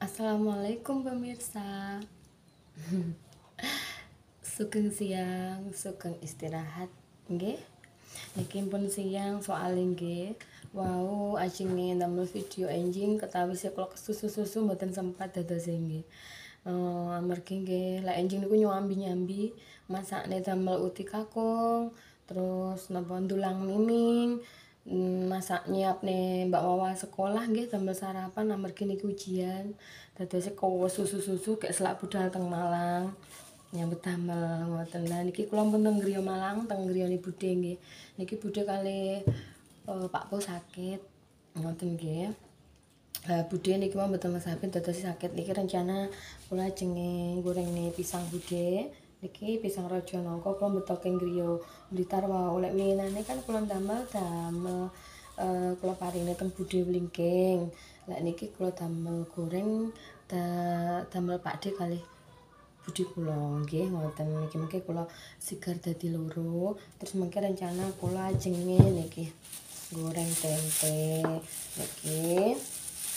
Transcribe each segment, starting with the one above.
Assalamualaikum pemirsa Sugeng siang, sugeng istirahat nggih. Niki pun siang soal nggih. Wow, ajenge ndamel video enjing ketawi kula kesusu-susu mboten sempat dados nggih. Uh, amargi nggih, lek enjing niku nyambi-nyambi masakne damel uti kakung, terus napa ndulang miming, mm, masak nyiapne Mbak Wawa sekolah nggih damel sarapan amargi niku ujian. Dados kowe susu-susu gek selak budal teng Malang. Nyambut damel ngoten. Lah niki kula pun teng griya Malang, teng griyane Bude nggih. Niki Bude kali uh, Pak Po sakit. Ngoten nggih. Lah Bude niki mau mboten sakit dados sakit. Niki rencana kula jenge goreng pisang Bude. Niki pisang raja nangka kula metoke griya. Blitar wae lek minane kan kula damel damel uh, kula paringne teng Bude Wlingking. Lek niki kula damel goreng da, damel pakde kali budi kula. Nggih ngoten. Niki mengke kula sigar dadi loro. Terus mengke rencana kula ajenge niki goreng tempe. Niki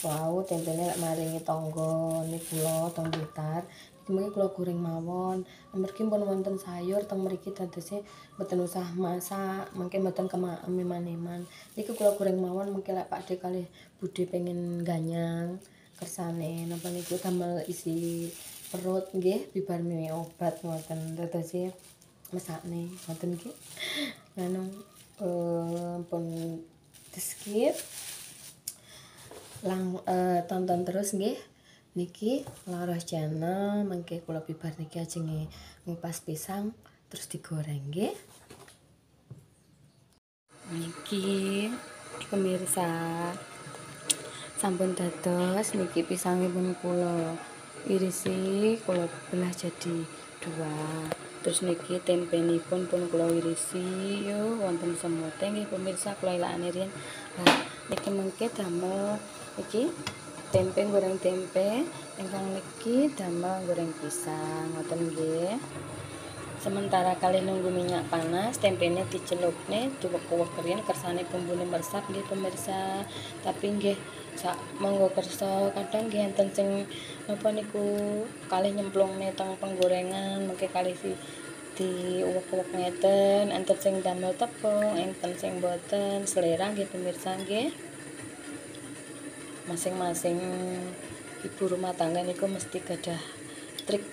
wow tempene lek maringi tangga niku kula teng Blitar mengke kula goreng mawon. Amargi pun wonten sayur teng mriki dadose mboten usah masak mengke mboten kemaman-eman iki kula goreng mawon mengke lek Pak De kali Bude pengen ganyang kersane. Napa niku damel isi perut nggih bibar mie obat ngoten dados mesakne. Ngoten nggih. Anu eh pun skip lang uh, tonton terus nggih. Niki laras channel mengke kula bibar niki ajenge ngupas pisang terus digoreng nggih. Niki pemirsa sampun dados niki pisangipun kula irisi kula belah jadi dua. Terus niki tempe nipun pun kula irisi yo wonten semote nggih pemirsa kula ilakane riyen. Nah niki mengke damel iki tempe goreng tempe ingkang niki damel goreng pisang ngoten nggih. Sementara kali nunggu minyak panas tempenya dicelupne tuwek-tuwek kerian kersane bumbune meresap nggih pemirsa. Tapi nggih sak monggo kersa kadang nggih enten sing napa niku kalih nyemplungne teng penggorengan mengke kalih si di uwek-uwek ngeten enten sing damel tepung enten sing boten selera nggih pemirsa nggih masing-masing ibu rumah tangga niku mesti gadah trik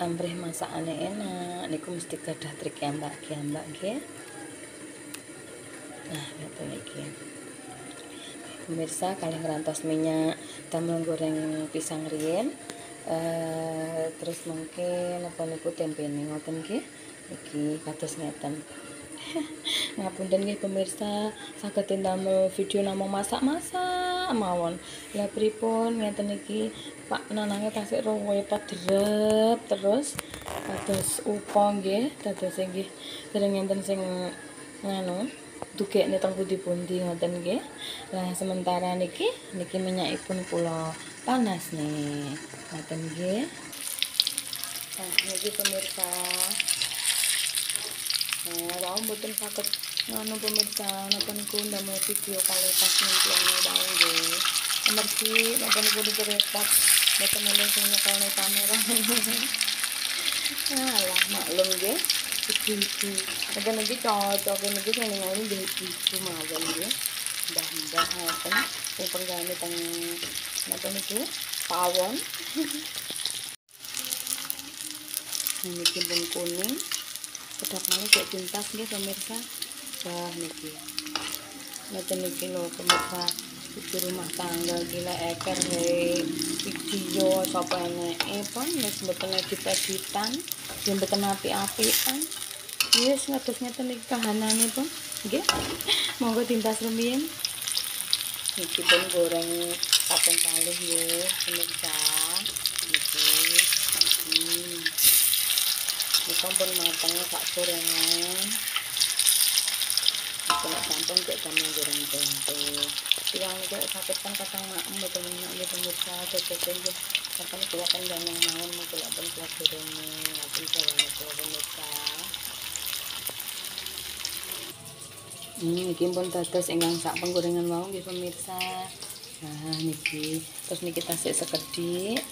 ambrih masakane enak niku mesti gadah trik ya Mbak ya Mbak nggih. Nah ngeten iki pemirsa kalian ngerantos minyak damel goreng pisang riyen. Uh, terus mungkin apa niku tempe ngoten nggih? Iki kados ngeten. Ngapunten nggih pemirsa. Saged damel video namung masak-masak mawon. Lah pripun ngeten iki? Pak nanange tasik rowe padrep terus. Kados upo nggih dados nggih. Dereng enten sing nganu dugekne teng pundi-pundi ngoten nggih. Lah sementara niki niki minyakipun kula panas nih ngoten nggih. Nah, ini pemirsa. Nah, wau mboten saged Nah, ano pemirsa, napan ko na mo video kalitas ng plano daw guys. Amarki, napan ko dito retak. Bata na lang sa nakal na kamera. Alah, maklum guys. Pipi. nanti lagi kato, ako lagi sa nangalin dahil pipi magal guys. Dahan-dahan. Yung panggamit ang napan ko, pawon. Ini kimbun kuning. Sedap malu kayak cinta sih pemirsa wah niki. Ngeten niki lho pemirsa ibu rumah tangga gila eker he video sapa eneke pun wis mboten edit-editan yen mboten api-apian yes ngatus ngeten iki kahanane pun nggih. Monggo tintas rumiyin. Niki pun goreng kaping kalih nggih pemirsa. Niki. Sampun matang sak gorengan Aku nak sampun kek damel goreng tempe. Tiang kek sakit kan kadang maem betul enak ya pemirsa. Jadi jadi sampai kula kan ganyang mawon mau kula pun kula gorengnya. Bisa banget kula pemirsa. Hmm, niki pun dados ingkang sak penggorengan mau nggih pemirsa. Nah, niki terus niki tasik sekedhik.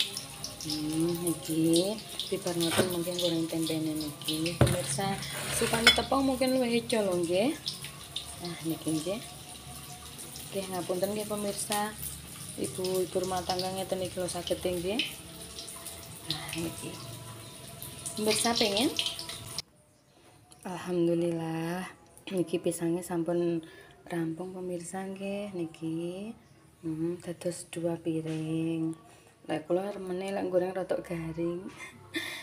Hmm, niki pibar ngoten mungkin goreng tempe niki pemirsa. Supaya tepung mungkin luwih ijo lho nggih. Nah, niki nggih. Nggih ngapunten nggih pemirsa. Ibu-ibu rumah tangga ngeten niki lho saged nggih. Nah, niki. Pemirsa pengen? Alhamdulillah. Niki pisangnya sampun rampung pemirsa nggih niki. Hmm, dados dua piring. Lek kula remene lek goreng rada garing.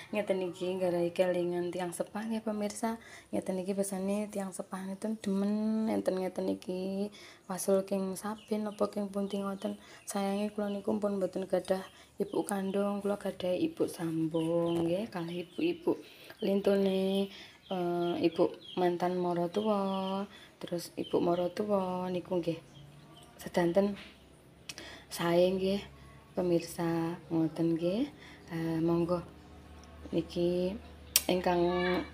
Ngeten iki garai kelingan tiang sepah nggih pemirsa. Ngeten iki pesane tiang sepah ngeten demen enten ngeten iki. Wasul king sabin apa king pundi ngoten. Sayange kula niku pun mboten gadah ibu kandung, kula gadah ibu sambung nggih kalih ibu-ibu. Lintune uh, ibu mantan moro tua terus ibu moro tua niku nggih sedanten saya nggih pemirsa ngoten nggih uh, monggo niki ingkang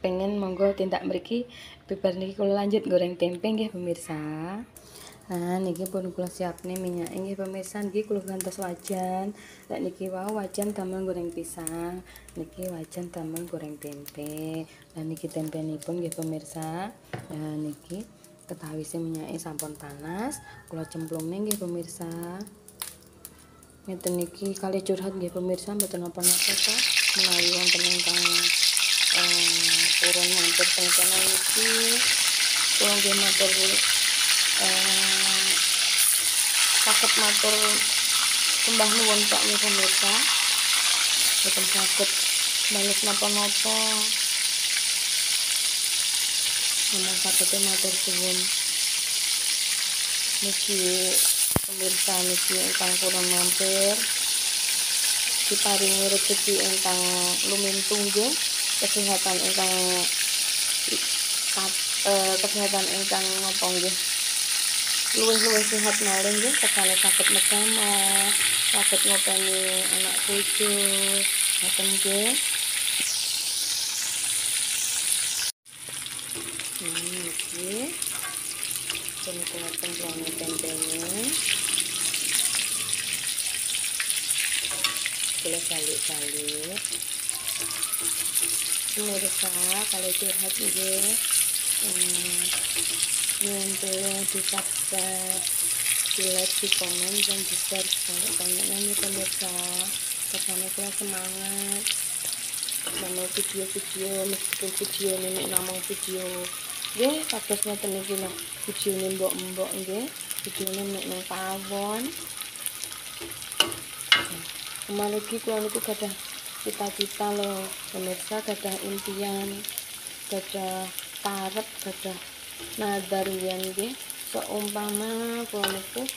pengen monggo tindak mriki bibar niki kula lanjut goreng tempe nggih pemirsa Nah, niki pun kula siapne minyak nggih pemirsa niki kula gantos wajan. Lek niki wau wajan damel goreng pisang, niki wajan damel goreng tempe. Nah, niki tempenipun nggih pemirsa. Nah, niki ketahui minyake sampun panas, kula cemplungne nggih pemirsa. Ngeten niki kali curhat nggih pemirsa mboten napa-napa kok menawi wonten ingkang eh urun mampir teng channel niki. Kula nggih matur eh sakit matur sembah nuwun Pak pemirsa. Boten sakit bales napa-napa. Memang sakitnya matur suwun. Niki pemirsa niki ingkang kurang mampir. Diparingi rezeki ingkang lumintung nggih. Kesehatan ingkang eh, kesehatan ingkang napa nggih? Luwih-luwih sehat malih nggih sekali sakit megama sakit ngopeni anak cucu ngoten nggih ini iki Jadi kula templone tempene kula salik-salik pemirsa kalau curhat nggih hmm, yang belum di subscribe di like di komen dan di share banyaknya nih pemirsa karena kita semangat sama video-video meskipun video ini namanya video nggih kados ngoten iki lho bujine mbok-mbok nggih bujine nek nang pawon. Kemarin iki kula niku gadah cita-cita lho pemirsa gadah impian gadah parep gadah nadarian nggih. Seumpama kula niku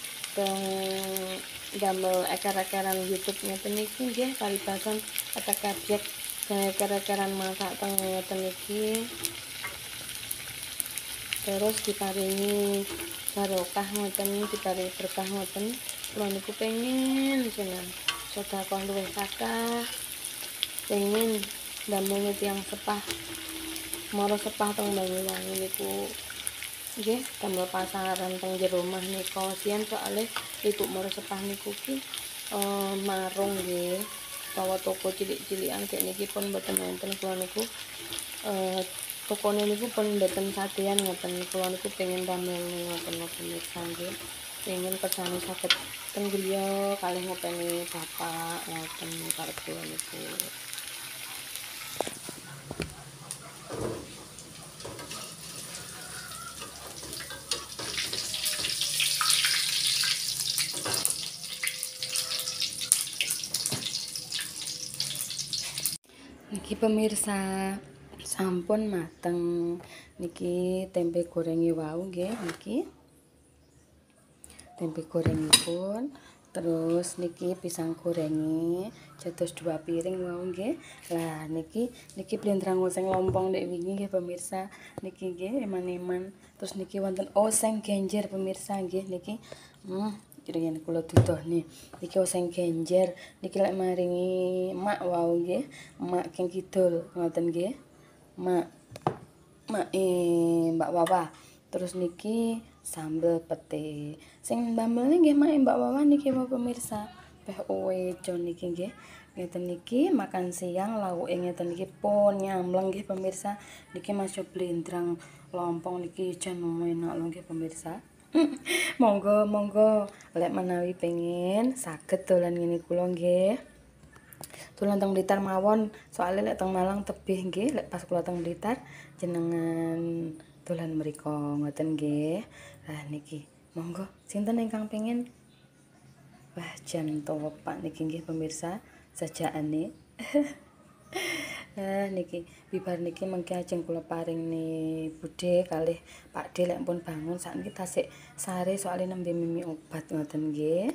damel ekar-ekaran youtube-nya iki nggih paribasan kata kaget ekar-ekaran masak teng ngeten terus diparingi barokah ngoten diparingi berkah ngoten. Kula niku pengen jenengan sedekah luwih kakah pengen damel tiang sepah. Moro sepah teng Banyuwangi niku. Nggih damel pasaran teng jero omah nika. Sian soalé ibu moro sepah niku ki uh, marung nggih. Toko cilik-cilikan kayak niki pun mboten wonten kula niku uh, tokone niku pun mboten sadean ngoten. Kula niku pengen damel ngoten ngoten mirsa nggih pengen kersane saged teng griya kalih ngopeni bapak ngoten karep niku. Niki pemirsa sampun mateng. Niki tempe gorengnya wau nggih niki. Tempe gorengipun. Terus niki pisang gorengi jatuh dua piring wau nggih. Lah niki niki blendrang sing lompong dek wingi nggih pemirsa. Niki nggih eman-eman. Terus niki wonten oseng genjer pemirsa nggih niki. Hmm yen kula duduhne iki sing genjer. Niki lek maringi mak wau nggih mak king kidul ngoten nggih mak mak eh Mbak Wawa. Terus niki sambel pete sing damel nggih mak Mbak Wawan niki mau pemirsa. Peh ojo niki nggih. Ngeten niki makan siang lauk ngeten niki pun nyamleng nggih pemirsa. Niki masuk blendrang lompong niki jan enak lho nggih pemirsa. Monggo monggo. Lek menawi pengen saged dolan ngene kula nggih dolan teng Blitar mawon soalnya lek teng Malang tebih nggih lek pas kula teng Blitar jenengan dolan mriku ngoten nggih. Lah niki monggo sinten ingkang pengen Wah, jan topak niki nggih pemirsa sajakane. Nah, niki bibar niki mengki ajeng kula paringne budhe kalih Pak De lek pun bangun sakniki tasik sare soalé nembe mimi obat ngoten nggih.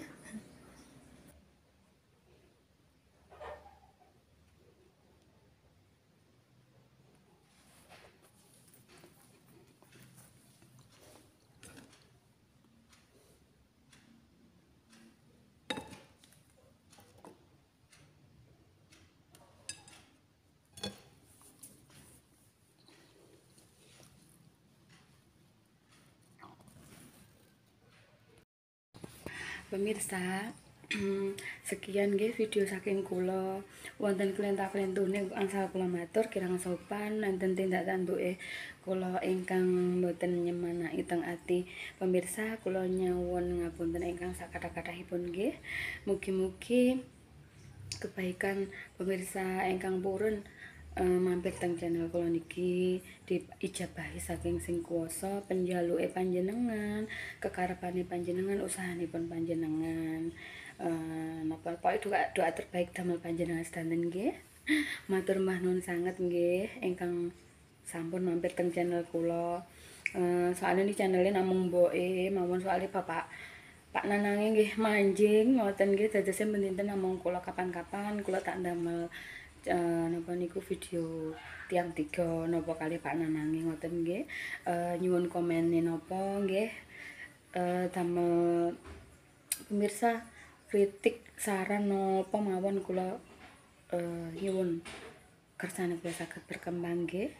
Pemirsa, sekian nggih video saking kula. Wonten klentah-klentune angsal kula matur kirang sopan nanten tindak tanduke kula ingkang boten nyemanaki teng ati. Pemirsa, kula nyuwun ngapunten ingkang sakatha-kathahipun nggih. Mugi-mugi kebaikan pemirsa ingkang purun uh, mampir teng channel kula niki diijabahi saking sing kuasa penjaluke panjenengan kekarepane panjenengan usahanipun panjenengan. Uh, napa? Doa, doa terbaik damel panjenengan sedanten nggih. Matur nuwun sanget nggih ingkang sampun mampir teng channel kula. Uh, soalnya ini channelnya namung mboke mawon soalnya bapak Pak Nanange nggih manjing ngoten nggih dadosé mendinten namung kula kapan-kapan kula tak ndamel uh, napa niku video tiang tiga napa kali Pak Nanangi ngoten nggih uh, nyuwun komen napa nggih uh, damel pemirsa kritik saran napa mawon kula uh, nyuwun kersane kula saged berkembang nggih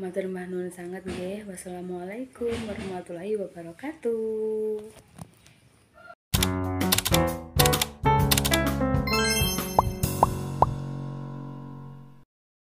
Matur nuwun sangat nggih. Wassalamualaikum warahmatullahi wabarakatuh.